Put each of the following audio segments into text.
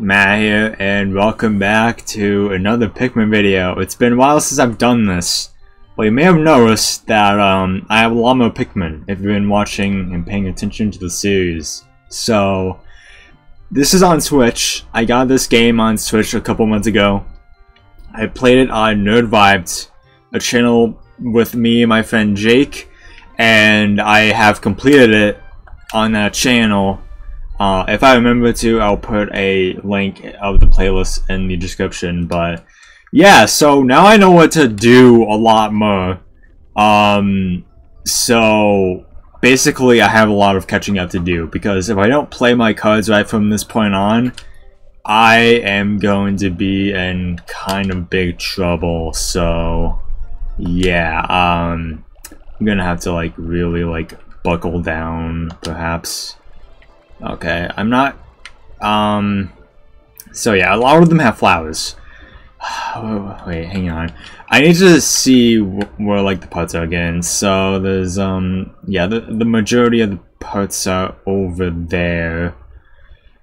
Matt here, and welcome back to another Pikmin video. It's been a while since I've done this. Well, you may have noticed that um, I have a lot more Pikmin if you've been watching and paying attention to the series. So, this is on Switch. I got this game on Switch a couple months ago. I played it on Nerd Vibes, a channel with me and my friend Jake, and I have completed it on that channel uh, if I remember to, I'll put a link of the playlist in the description. But yeah, so now I know what to do a lot more. Um, so basically, I have a lot of catching up to do because if I don't play my cards right from this point on, I am going to be in kind of big trouble. So yeah, um, I'm gonna have to like really like buckle down, perhaps. Okay, I'm not... Um... So yeah, a lot of them have flowers. Wait, hang on. I need to see where like the parts are again. So there's um yeah the the majority of the parts are over there.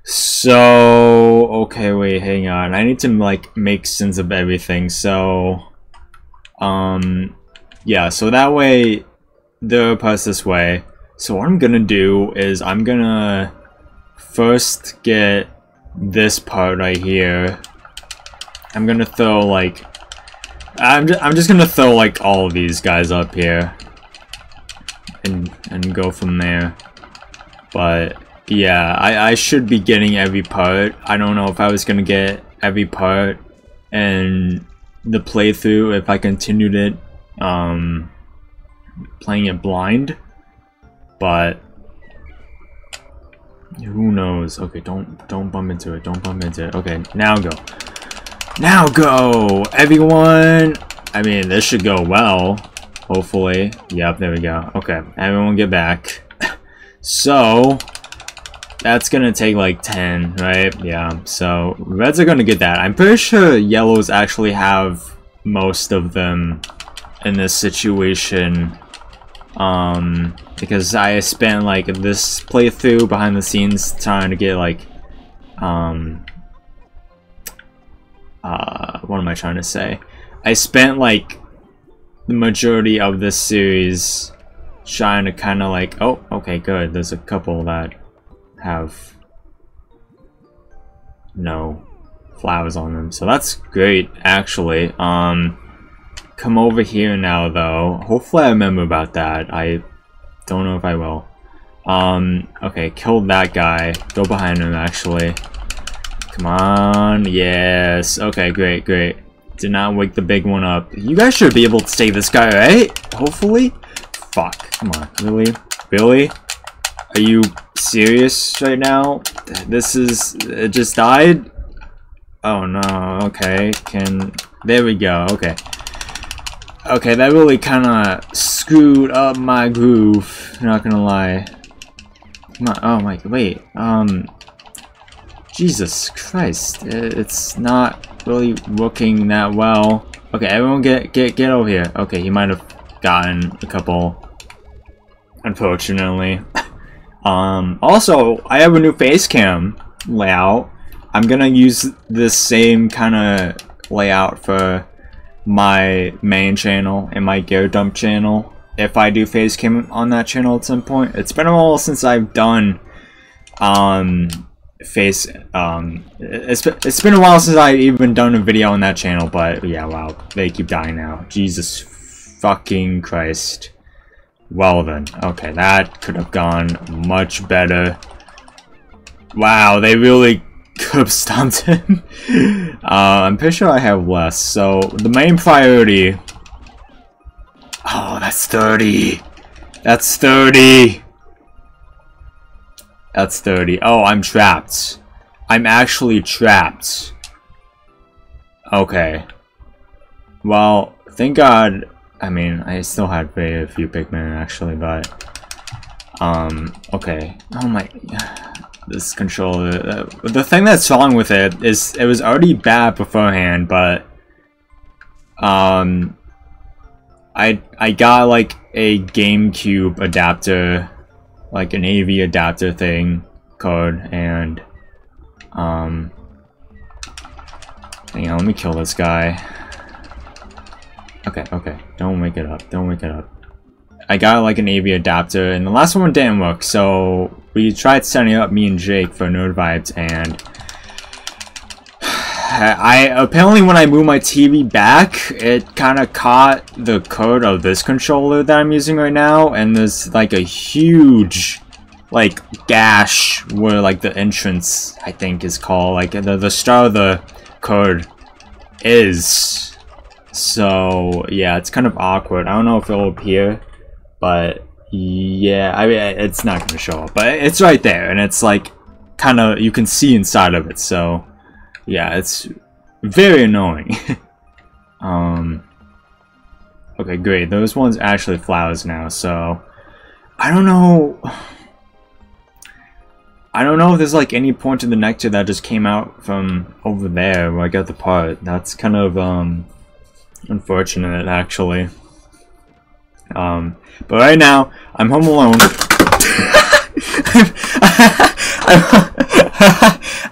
So okay, wait, hang on. I need to like make sense of everything. So um yeah, so that way the parts this way. So what I'm gonna do is I'm gonna first get this part right here. I'm gonna throw like I'm just, I'm just gonna throw like all of these guys up here and and go from there. But yeah, I, I should be getting every part. I don't know if I was gonna get every part and the playthrough if I continued it um playing it blind. But who knows? Okay, don't don't bump into it. Don't bump into it. Okay, now go. Now go! Everyone! I mean, this should go well. Hopefully. Yep, there we go. Okay, everyone get back. so, that's gonna take like 10, right? Yeah, so reds are gonna get that. I'm pretty sure yellows actually have most of them in this situation. Um, because I spent like this playthrough behind the scenes trying to get like, um, uh, what am I trying to say? I spent like the majority of this series trying to kind of like, oh, okay, good. There's a couple that have no flowers on them, so that's great actually. Um, come over here now, though. Hopefully I remember about that. I don't know if I will. Um, okay, killed that guy. Go behind him, actually. Come on. Yes. Okay, great, great. Did not wake the big one up. You guys should be able to save this guy, right? Hopefully? Fuck. Come on. Really? Really? Are you serious right now? This is... It just died? Oh, no. Okay. Can... There we go. Okay. Okay, that really kind of screwed up my groove, not gonna lie. My, oh my, wait, um, Jesus Christ, it's not really working that well. Okay, everyone get, get, get over here. Okay, he might have gotten a couple, unfortunately. um, also, I have a new face cam layout. I'm gonna use this same kind of layout for my main channel and my GareDump channel. If I do face cam on that channel at some point. It's been a while since I've done um face um it's it's been a while since I've even done a video on that channel but yeah wow they keep dying now. Jesus fucking Christ. Well then okay that could have gone much better. Wow they really could have him. uh, I'm pretty sure I have less. So the main priority. Oh, that's 30. That's 30. That's 30. Oh, I'm trapped. I'm actually trapped. Okay. Well, thank God. I mean, I still had very few Pikmin actually, but um, okay. Oh my this controller. Uh, the thing that's wrong with it is it was already bad beforehand, but um, I I got like a GameCube adapter, like an AV adapter thing code, and um, Hang on, let me kill this guy. Okay, okay. Don't wake it up. Don't wake it up. I got like an AV adapter, and the last one didn't work, so we tried setting up me and Jake for Nerd Vibes, and I apparently when I move my TV back, it kind of caught the code of this controller that I'm using right now, and there's like a huge like gash where like the entrance I think is called like the the start of the code is. So yeah, it's kind of awkward. I don't know if it'll appear, but yeah, I mean it's not gonna show up, but it's right there, and it's like kind of you can see inside of it. So yeah, it's very annoying. um. Okay, great. Those ones actually flowers now, so I don't know. I don't know if there's like any point in the nectar that just came out from over there where I got the part. That's kind of um unfortunate actually. Um but right now I'm home alone. I'm,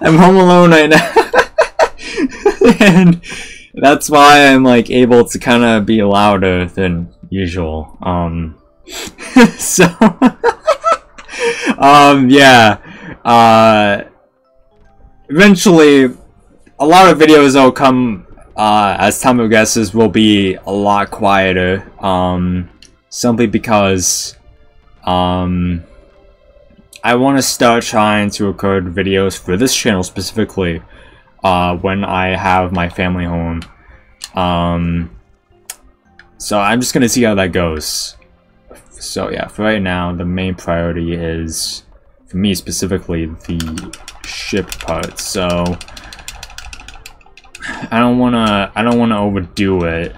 I'm home alone right now. and that's why I'm like able to kind of be louder than usual. Um so um yeah uh, eventually, a lot of videos will come uh, as time progresses will be a lot quieter. Um, simply because um, I want to start trying to record videos for this channel specifically uh, when I have my family home. Um, so I'm just gonna see how that goes. So yeah, for right now, the main priority is for me specifically, the ship part. So I don't wanna I don't wanna overdo it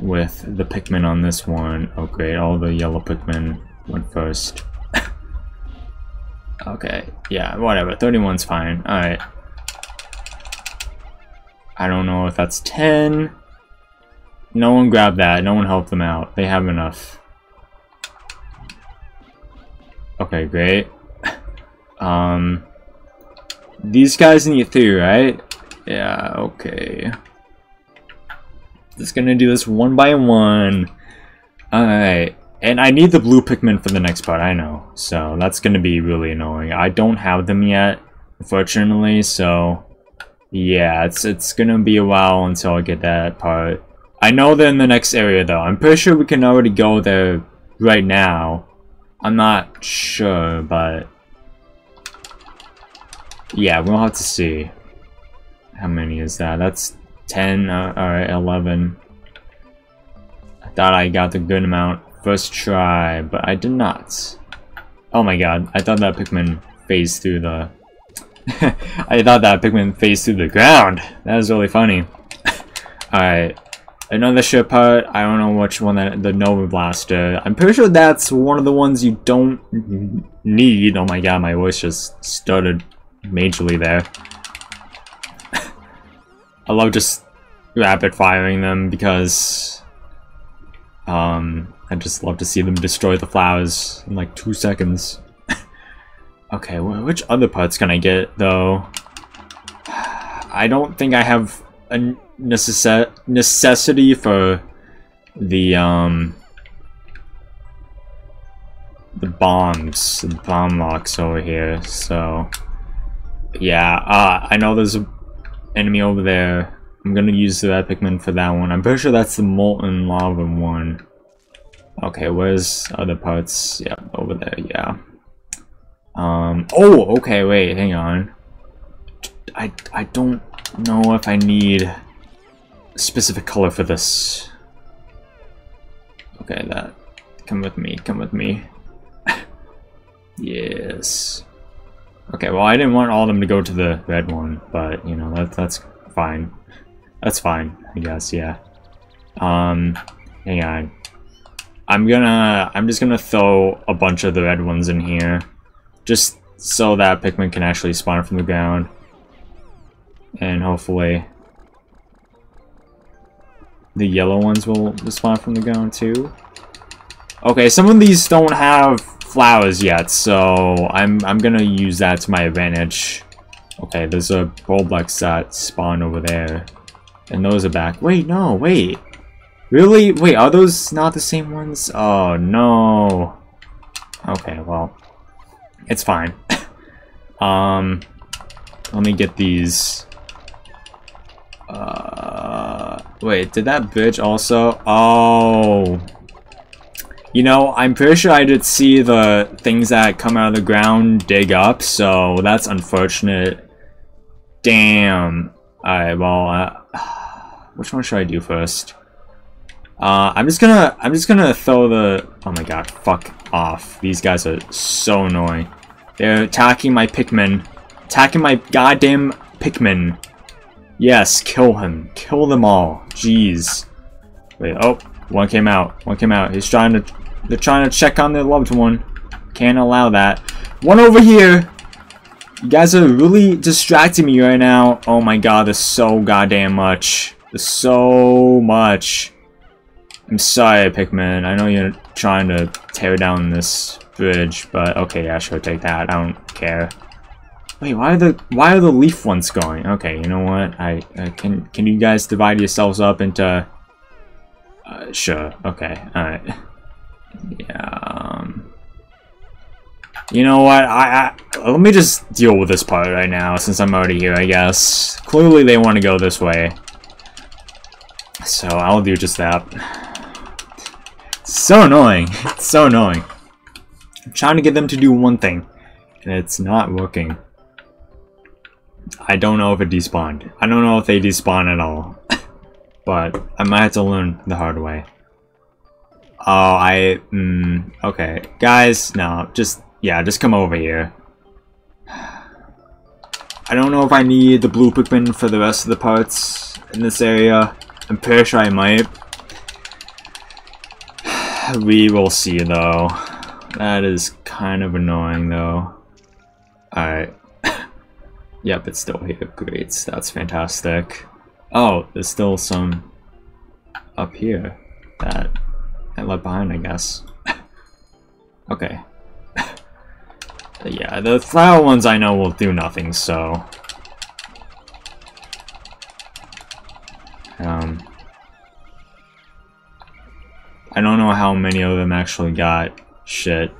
with the Pikmin on this one. Oh great, all the yellow Pikmin went first. okay, yeah, whatever. 31's fine. Alright. I don't know if that's 10. No one grabbed that. No one helped them out. They have enough. Okay, great. Um, these guys need through, right? Yeah, okay. Just gonna do this one by one. Alright. And I need the blue Pikmin for the next part, I know. So that's gonna be really annoying. I don't have them yet, unfortunately, so... Yeah, it's, it's gonna be a while until I get that part. I know they're in the next area, though. I'm pretty sure we can already go there right now. I'm not sure, but... Yeah, we'll have to see. How many is that? That's 10, uh, alright, 11. I thought I got the good amount first try, but I did not. Oh my god, I thought that Pikmin phased through the... I thought that Pikmin phased through the ground! That was really funny. alright, another ship part, I don't know which one, that the Nova Blaster. I'm pretty sure that's one of the ones you don't need. Oh my god, my voice just stuttered majorly there. I love just rapid firing them because um, I just love to see them destroy the flowers in like two seconds. okay, which other parts can I get though? I don't think I have a necess necessity for the um the bombs, the bomb rocks over here, so yeah, uh, I know there's an enemy over there. I'm gonna use the Pikmin for that one. I'm pretty sure that's the Molten Lava one. Okay, where's other parts? Yeah, over there, yeah. Um, oh, okay, wait, hang on. I, I don't know if I need a specific color for this. Okay, that. Come with me, come with me. yes. Okay, well I didn't want all of them to go to the red one, but you know, that, that's fine. That's fine, I guess, yeah. Um, hang on. I'm gonna, I'm just gonna throw a bunch of the red ones in here. Just so that Pikmin can actually spawn from the ground. And hopefully the yellow ones will spawn from the ground too. Okay, some of these don't have flowers yet, so I'm I'm gonna use that to my advantage. Okay, there's a Roblox that spawn over there. And those are back. Wait, no, wait. Really? Wait, are those not the same ones? Oh, no. Okay, well. It's fine. um, let me get these. Uh, wait, did that bridge also? Oh. You know, I'm pretty sure I did see the things that come out of the ground dig up, so that's unfortunate. Damn. Alright, well, uh, which one should I do first? Uh, I'm just gonna, I'm just gonna throw the, oh my god, fuck off. These guys are so annoying. They're attacking my Pikmin. Attacking my goddamn Pikmin. Yes, kill him. Kill them all. Jeez. Wait, oh, one came out. One came out. He's trying to, they're trying to check on their loved one. Can't allow that. One over here. You guys are really distracting me right now. Oh my god, there's so goddamn much. There's so much. I'm sorry, Pikmin. I know you're trying to tear down this bridge, but okay, yeah, sure, take that. I don't care. Wait, why are the why are the leaf ones going? Okay, you know what? I, I can can you guys divide yourselves up into? Uh, sure. Okay. All right. Yeah. Um, you know what? I, I let me just deal with this part right now since I'm already here. I guess clearly they want to go this way, so I'll do just that. So annoying. It's so annoying. I'm trying to get them to do one thing, and it's not working. I don't know if it despawned. I don't know if they despawn at all. but I might have to learn the hard way. Oh, I... Mm, okay. Guys, no. Just... Yeah, just come over here. I don't know if I need the blue Pikmin for the rest of the parts in this area. I'm pretty sure I might. We will see, though. That is kind of annoying, though. Alright. Yep, it's still here. Great, that's fantastic. Oh, there's still some up here that I left behind, I guess. okay. yeah, the flower ones I know will do nothing, so... Um... I don't know how many of them actually got shit.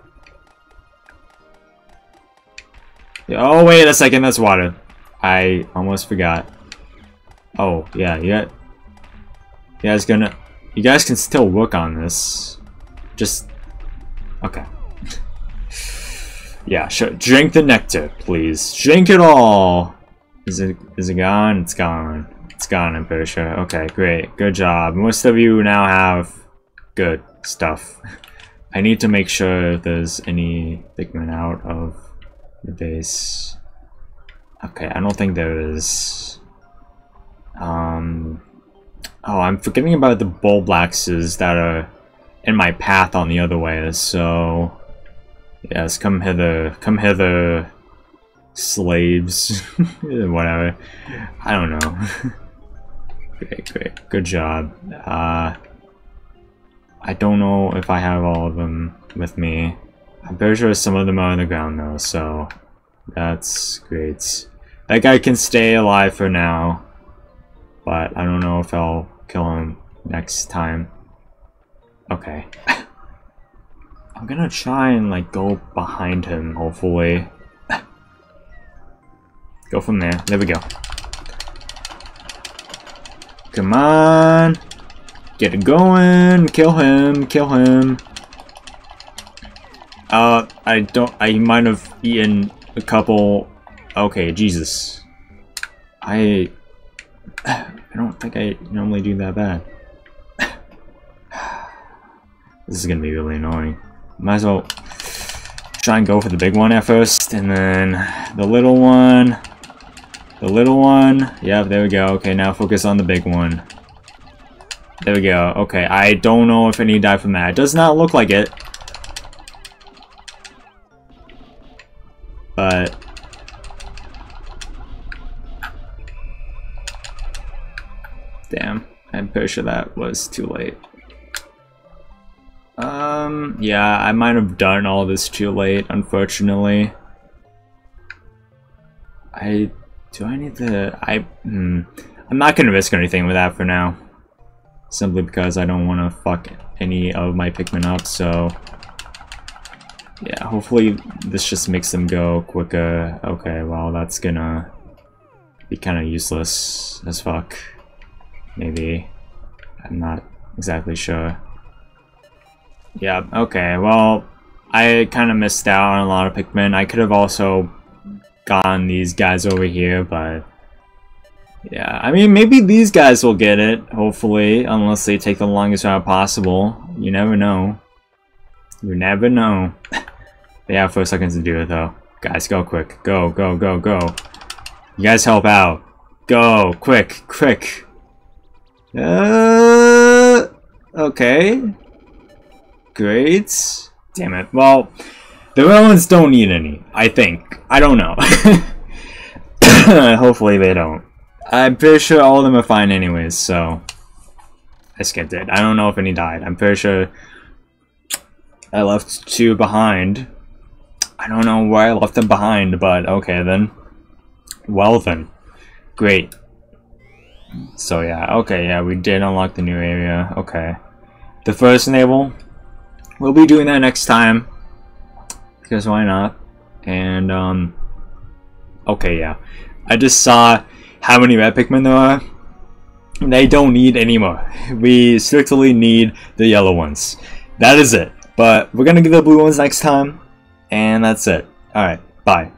Oh, wait a second, that's water. I almost forgot. Oh, yeah, yeah. You guys gonna... You guys can still work on this. Just... Okay. yeah, sure. Drink the nectar, please. Drink it all! Is it is it gone? It's gone. It's gone, I'm pretty sure. Okay, great. Good job. Most of you now have good stuff. I need to make sure if there's any Pikmin out of the base. Okay, I don't think there is. Um, oh, I'm forgetting about the Bulblaxes that are in my path on the other way, so... Yes, come hither, come hither, slaves, whatever. I don't know. great, great, good job. Uh, I don't know if I have all of them with me. I'm pretty sure some of them are on the ground though, so that's great. That guy can stay alive for now, but I don't know if I'll kill him next time. Okay. I'm gonna try and like go behind him, hopefully. go from there. There we go. Come on! Get it going! Kill him! Kill him! Uh, I don't- I might have eaten a couple... Okay, Jesus. I... I don't think I normally do that bad. this is gonna be really annoying. Might as well try and go for the big one at first, and then the little one. The little one. Yep, there we go. Okay, now focus on the big one. There we go. Okay, I don't know if any died from that. It does not look like it. Sure that was too late. Um, yeah, I might have done all this too late, unfortunately. I, do I need to, I, hmm, I'm not gonna risk anything with that for now. Simply because I don't want to fuck any of my Pikmin up, so... Yeah, hopefully this just makes them go quicker. Okay, well that's gonna be kind of useless as fuck. Maybe. I'm not exactly sure. Yeah, okay, well, I kind of missed out on a lot of Pikmin. I could have also gotten these guys over here, but... Yeah, I mean, maybe these guys will get it, hopefully, unless they take the longest route possible. You never know. You never know. they have four seconds to do it, though. Guys, go quick. Go, go, go, go. You guys help out. Go, quick, quick. Uh, okay. Great. Damn it. Well, the ones don't need any, I think. I don't know. Hopefully they don't. I'm pretty sure all of them are fine anyways, so... I skipped it. I don't know if any died. I'm pretty sure I left two behind. I don't know why I left them behind, but okay then. Well then. Great. So yeah, okay, yeah, we did unlock the new area. Okay. The first enable, we'll be doing that next time because why not? And, um, okay, yeah. I just saw how many red Pikmin there are. They don't need any more. We strictly need the yellow ones. That is it. But we're gonna get the blue ones next time. And that's it. Alright, bye.